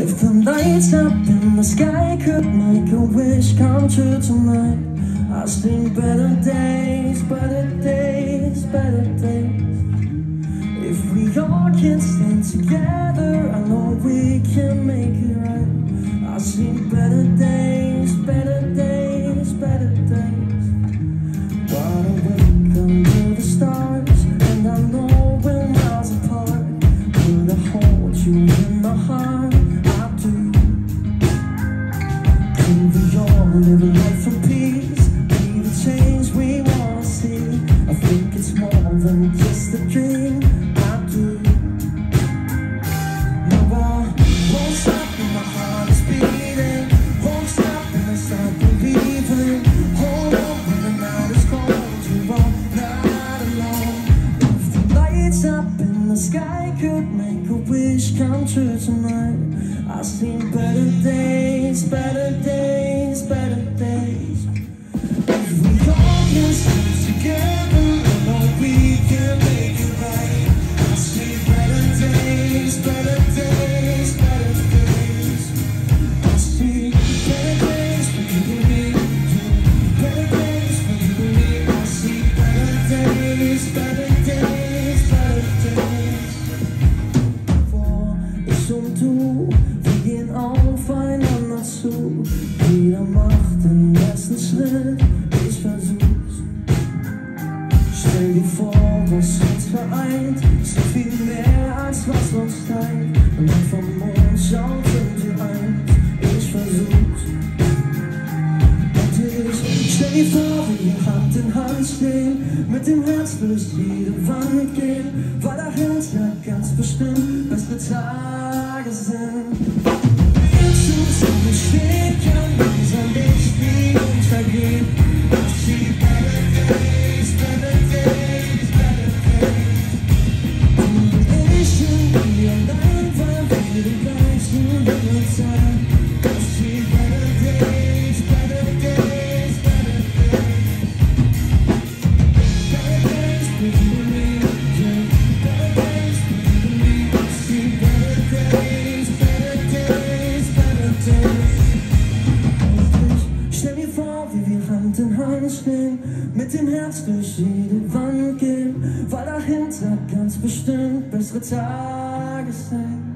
If the lights up in the sky could make a wish come true tonight, I've seen better days, better days, better days. If we all can stand together, I know we can make it right. In my heart? I do. Live life of peace? The change we wanna see. I think it's more than just a dream. I do. Won't stop my heart is beating. Won't stop I start believing. Hold on when the night is cold. You are not alone. If the lights up in the sky could make wish come true tonight, I've seen better days, better days, Stell dir vor, was uns vereint, so viel mehr als was uns teilt. Und dann vom Mond schaut sind wir eins, ich versuch's. Und ich stell dir vor, wie wir Hand in Hand stehen, mit dem Herz durch jede Wand gehen, weil dahinter ganz bestimmt bessere Tage sind. Jetzt uns im Stehen kann unser Licht nie untergehen. I Hand stehen, mit dem Herz durch jede Wand gehen, weil dahinter ganz bestimmt bessere Tage sind.